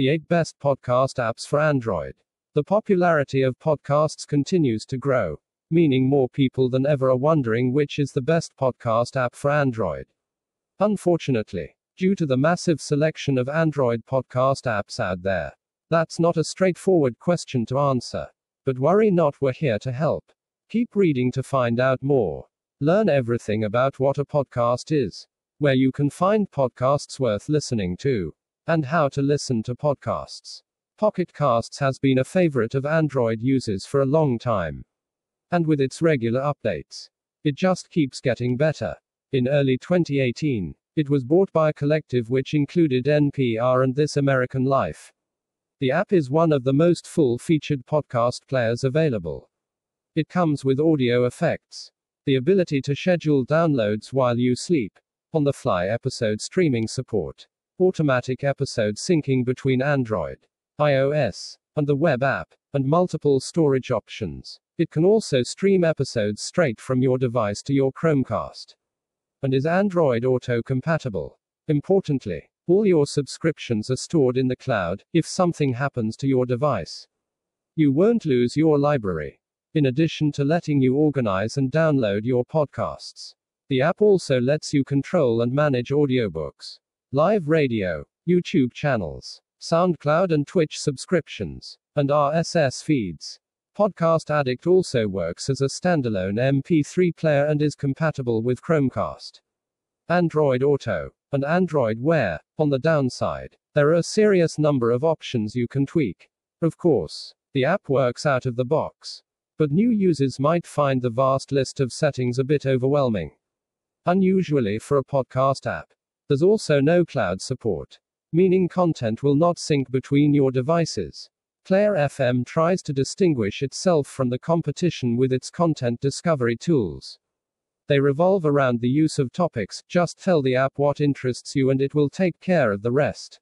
The 8 best podcast apps for Android. The popularity of podcasts continues to grow, meaning more people than ever are wondering which is the best podcast app for Android. Unfortunately, due to the massive selection of Android podcast apps out there, that's not a straightforward question to answer. But worry not, we're here to help. Keep reading to find out more. Learn everything about what a podcast is, where you can find podcasts worth listening to, and how to listen to podcasts. Pocket Casts has been a favorite of Android users for a long time. And with its regular updates, it just keeps getting better. In early 2018, it was bought by a collective which included NPR and This American Life. The app is one of the most full featured podcast players available. It comes with audio effects, the ability to schedule downloads while you sleep, on the fly episode streaming support, automatic episode syncing between Android, iOS, and the web app, and multiple storage options. It can also stream episodes straight from your device to your Chromecast. And is Android Auto compatible? Importantly, all your subscriptions are stored in the cloud, if something happens to your device. You won't lose your library. In addition to letting you organize and download your podcasts, the app also lets you control and manage audiobooks, live radio, YouTube channels, SoundCloud and Twitch subscriptions, and RSS feeds. Podcast Addict also works as a standalone MP3 player and is compatible with Chromecast, Android Auto, and Android Wear. On the downside, there are a serious number of options you can tweak. Of course, the app works out of the box. But new users might find the vast list of settings a bit overwhelming. Unusually for a podcast app, there's also no cloud support meaning content will not sync between your devices. Player FM tries to distinguish itself from the competition with its content discovery tools. They revolve around the use of topics, just tell the app what interests you and it will take care of the rest.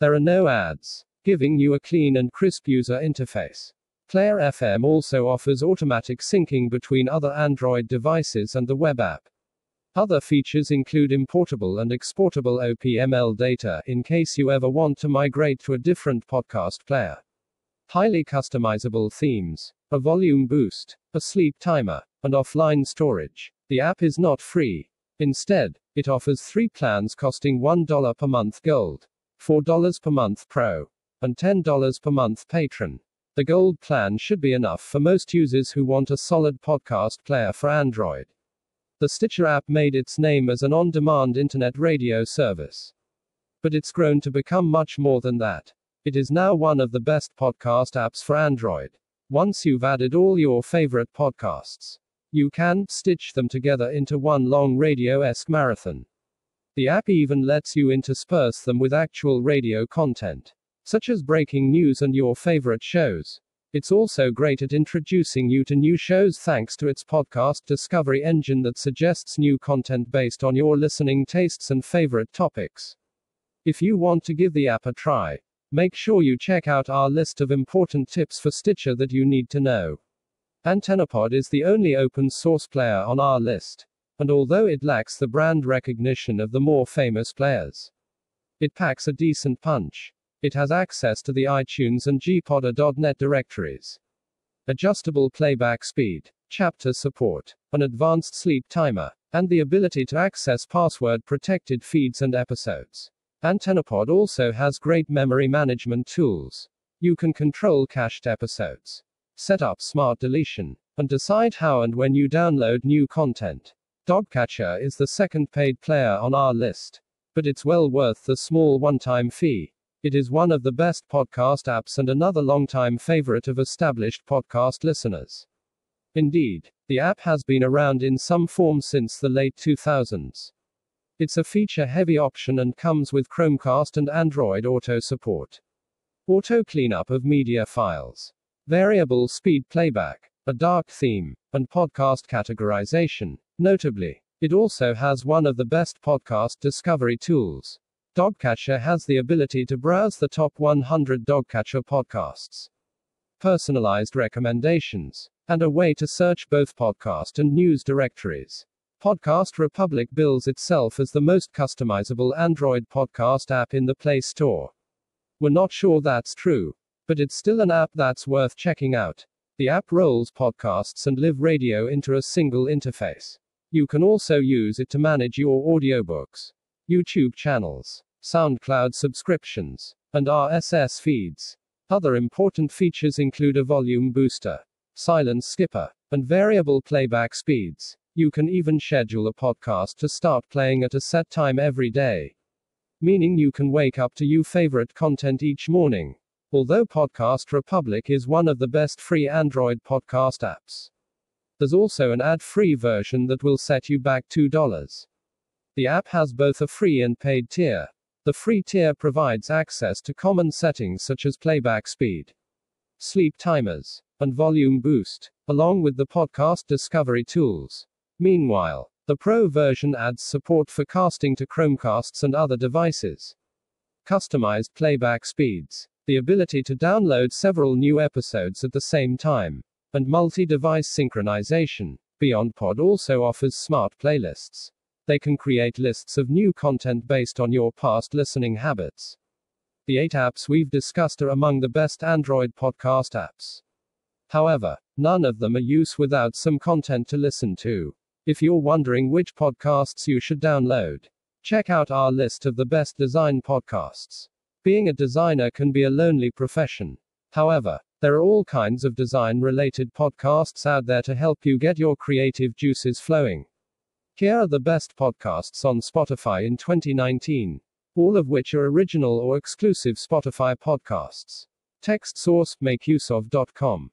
There are no ads, giving you a clean and crisp user interface. Player FM also offers automatic syncing between other Android devices and the web app. Other features include importable and exportable OPML data in case you ever want to migrate to a different podcast player. Highly customizable themes, a volume boost, a sleep timer, and offline storage. The app is not free. Instead, it offers three plans costing $1 per month Gold, $4 per month Pro, and $10 per month Patron. The Gold plan should be enough for most users who want a solid podcast player for Android. The Stitcher app made its name as an on demand internet radio service. But it's grown to become much more than that. It is now one of the best podcast apps for Android. Once you've added all your favorite podcasts, you can stitch them together into one long radio esque marathon. The app even lets you intersperse them with actual radio content, such as breaking news and your favorite shows. It's also great at introducing you to new shows thanks to its podcast discovery engine that suggests new content based on your listening tastes and favorite topics. If you want to give the app a try, make sure you check out our list of important tips for Stitcher that you need to know. AntennaPod is the only open source player on our list, and although it lacks the brand recognition of the more famous players, it packs a decent punch. It has access to the iTunes and gpodder.net directories. Adjustable playback speed, chapter support, an advanced sleep timer, and the ability to access password protected feeds and episodes. AntennaPod also has great memory management tools. You can control cached episodes, set up smart deletion, and decide how and when you download new content. Dogcatcher is the second paid player on our list, but it's well worth the small one time fee. It is one of the best podcast apps and another longtime favorite of established podcast listeners. Indeed, the app has been around in some form since the late 2000s. It's a feature heavy option and comes with Chromecast and Android Auto support. Auto cleanup of media files, variable speed playback, a dark theme, and podcast categorization. Notably, it also has one of the best podcast discovery tools. Dogcatcher has the ability to browse the top 100 Dogcatcher podcasts, personalized recommendations, and a way to search both podcast and news directories. Podcast Republic bills itself as the most customizable Android podcast app in the Play Store. We're not sure that's true, but it's still an app that's worth checking out. The app rolls podcasts and live radio into a single interface. You can also use it to manage your audiobooks, YouTube channels, SoundCloud subscriptions, and RSS feeds. Other important features include a volume booster, silence skipper, and variable playback speeds. You can even schedule a podcast to start playing at a set time every day, meaning you can wake up to your favorite content each morning. Although Podcast Republic is one of the best free Android podcast apps, there's also an ad free version that will set you back $2. The app has both a free and paid tier. The free tier provides access to common settings such as playback speed, sleep timers, and volume boost, along with the podcast discovery tools. Meanwhile, the Pro version adds support for casting to Chromecasts and other devices, customized playback speeds, the ability to download several new episodes at the same time, and multi device synchronization. BeyondPod also offers smart playlists. They can create lists of new content based on your past listening habits. The eight apps we've discussed are among the best Android podcast apps. However, none of them are use without some content to listen to. If you're wondering which podcasts you should download, check out our list of the best design podcasts. Being a designer can be a lonely profession. However, there are all kinds of design related podcasts out there to help you get your creative juices flowing. Here are the best podcasts on Spotify in 2019, all of which are original or exclusive Spotify podcasts. Text source makeuseof.com.